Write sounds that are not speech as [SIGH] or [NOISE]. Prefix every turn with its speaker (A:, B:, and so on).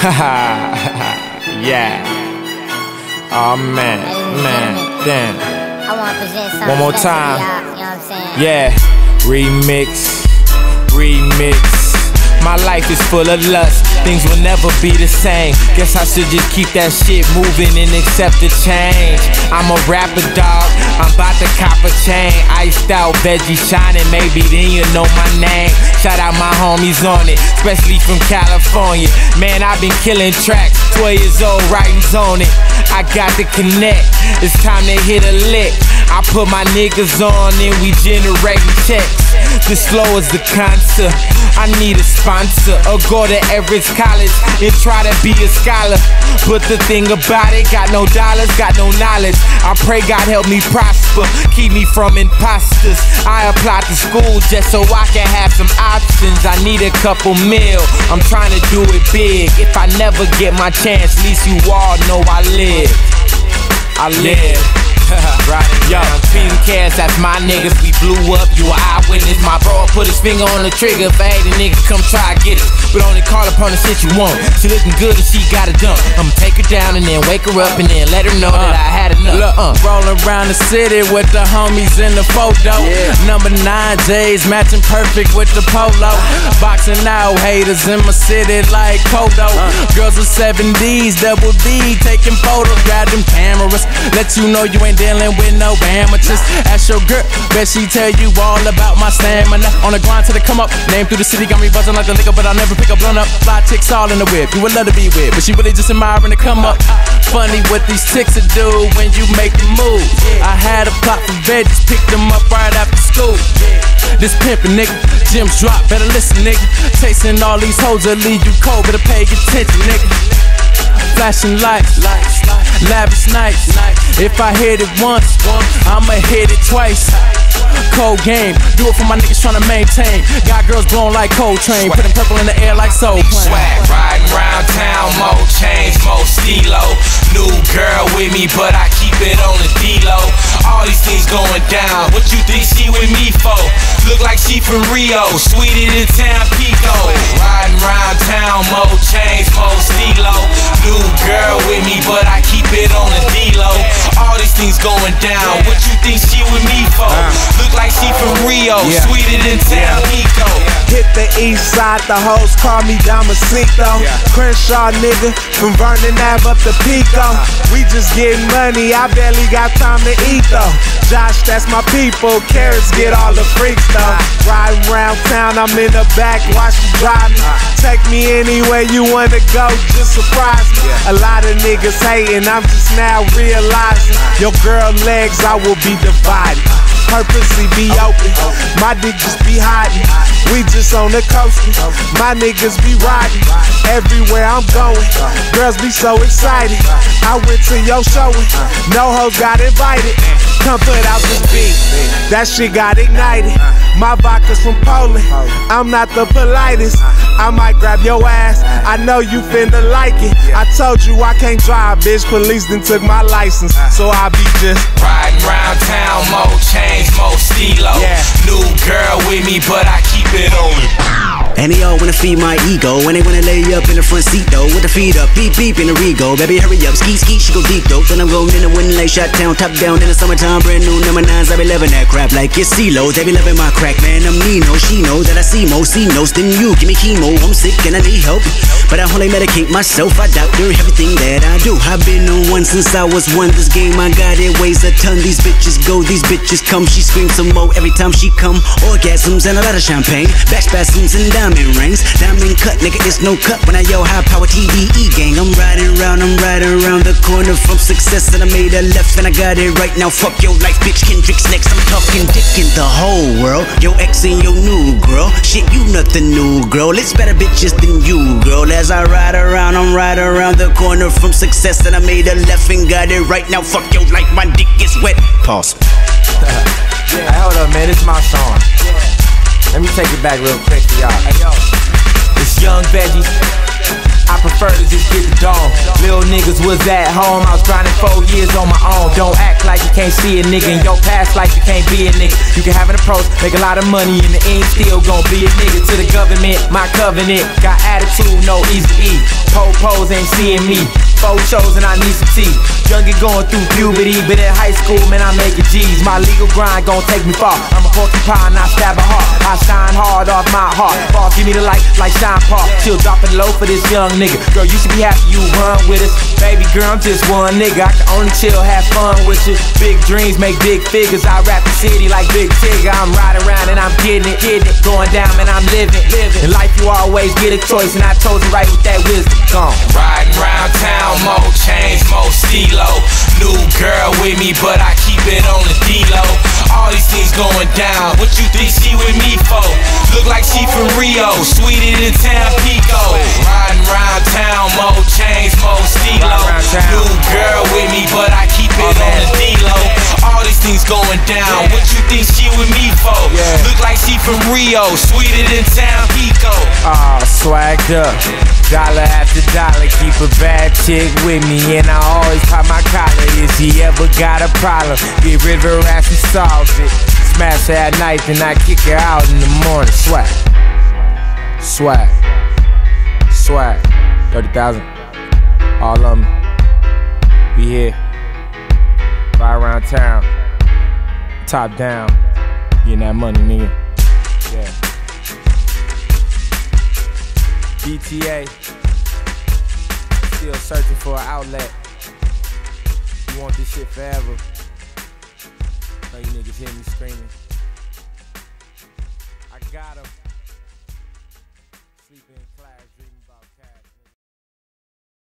A: [LAUGHS] yeah. Oh man, man, damn.
B: I wanna present something
A: One more time.
B: You know what I'm saying?
A: Yeah, remix, remix. My life is full of lust, things will never be the same. Guess I should just keep that shit moving and accept the change. I'm a rapper dog, I'm about to cop a chain. Iced out, veggie shining, maybe then you know my name. Shout out my homies on it, especially from California. Man, I've been killing tracks, 12 years old, writing on it. I got to connect, it's time to hit a lick. I put my niggas on and we generating checks. This flow is the concept. I need a sponsor or go to Everest College and try to be a scholar. But the thing about it, got no dollars, got no knowledge. I pray God help me prosper, keep me from imposters. I applied to school just so I can have some options. I need a couple mil, I'm trying to do it big. If I never get my chance, at least you all know I live. I live. [LAUGHS] Yo, Team Cash, that's my niggas. We blew up, you a eyewitness. My bro put his finger on the trigger. If I ain't a nigga, come try get it. But only call upon the shit you want. She looking good and she got it done. I'ma take her down and then wake her up and then let her know that I had enough.
C: Look,
A: Uh.
C: rolling around the city with the homies in the photo. Number nine J's matching perfect with the polo. Boxing out haters in my city like Kodo. Girls with seven D's, double D, taking photos. Grab them cameras, let you know you ain't dealing with no amateurs. Ask your girl, bet she tell you all about my stamina. On the grind till they come up. Name through the city got me buzzing like the liquor, but I never pick a blunt up. Fly chicks all in the whip, you would love to be with, but she really just admiring to come up. Funny what these chicks will do when you make the move. I had a plot for veggies, picked them up right after school. This pimpin' nigga, Jim's drop, better listen nigga. Chasing all these hoes that leave you cold, better pay attention nigga. Flashing lights, lavish nights. If I hit it once, I'ma hit it twice. Cold game, do it for my niggas tryna maintain. Got girls blowing like Coltrane, putting purple in the air like soul plane.
A: Swag, riding round town, more chains, more stilo. New girl with me, but I keep it on the D-low. All these things going down, what you think she with me for? Look like she from Rio, sweeter than Tampico. Riding round town, more chains, more stilo. New girl from Rio,
C: Yeah.
A: sweeter than Tampico.
D: Hit the east side, the hoes call me Damasito. Crenshaw nigga, from Vernon Ave up to Pico. Uh-huh. We just getting money, I barely got time to eat though. Josh, that's my people. Carrots get all the freaks though. Uh-huh. Riding around town, I'm in the back, watch you drive me. Uh-huh. Take me anywhere you wanna go, just surprise me. A lot of niggas hating, I'm just now realizing. Your girl legs, I will be divided purposely be oh, open. Oh. My dick just be hiding. We just on the coast. My niggas be riding. Everywhere I'm going, girls be so excited. I went to your showing. No hoes got invited. Come put out this beat. That shit got ignited. My vodka's from Poland. I'm not the politest. I might grab your ass. I know you finna like it. I told you I can't drive, bitch. Police done took my license. So I be just
A: Riding round town, more
D: Yeah.
A: New girl with me, but I keep it on it.
E: And they all wanna feed my ego. And they wanna lay up in the front seat though. With the feet up, beep beep in the Rego. Baby, hurry up, ski ski, she go deep though. Then I'm going in the wooden like shot town, top down in the summertime. Brand new number nines, I be loving that crap like it's CeeLo. They be loving my crack, man. I'm Nino, she know that I see mo, see no, then you give me chemo. I'm sick and I need help. But I only medicate myself, I doubt doctor everything that I do. I've been on one since I was one. This game I got it weighs a ton. These bitches go, these bitches come. She screams some more every time she come. Orgasms and a lot of champagne, back spasms and diamond rings. Diamond cut, nigga, it's no cut. When I yell high power TDE gang, I'm riding around, I'm riding around the corner from success, and I made a left and I got it right now. Fuck your life, bitch. Kendrick's next. I'm talking dick in the whole world. Your ex and your new girl. Shit, you nothing new, girl. It's better bitches than you, girl. As I ride around, I'm riding around the corner from success, and I made a left and got it right now. Fuck your life, my dick is wet. Pause. [LAUGHS]
A: Hey, hold up, man. Is my song. Take it back real quick y'all. Hey, yo. It's Young Veggie. I prefer to just get the dome. Little niggas was at home, I was grinding four years on my own. Don't act like you can't see a nigga in your past life, you can't be a nigga. You can have an approach, make a lot of money, in the end still gon' be a nigga to the government. My covenant, got attitude, no easy eat. Po pose ain't seeing me. Four shows and I need some tea. Youngin' going through puberty, but in high school, man, I make it G's. My legal grind gon' take me far. I'm a porcupine, I stab a heart. I shine hard off my heart. Boss, give me the light like Sean Paul. She'll drop it low for this young nigga. Girl, you should be happy you run with us. Baby girl, I'm just one nigga. I can only chill, have fun with you. Big dreams make big figures. I rap the city like Big Tigger. I'm riding around and I'm getting it, getting it. Going down, man, I'm living, living. In life, you always get a choice, and I chose it right with that wisdom. Gone.
C: From Rio, sweeter than Tampico.
A: Oh, ah, swagged up. Dollar after dollar, keep a bad chick with me, and I always pop my collar. If she ever got a problem, get rid of her ass and solve it. Smash her at night, then I kick her out in the morning. Swag, swag, swag. Thirty thousand, all of them. We here, ride around town, top down, getting that money, nigga. BTA. Still searching for an outlet. You want this shit forever. Know you niggas hear me screaming. I got 'em.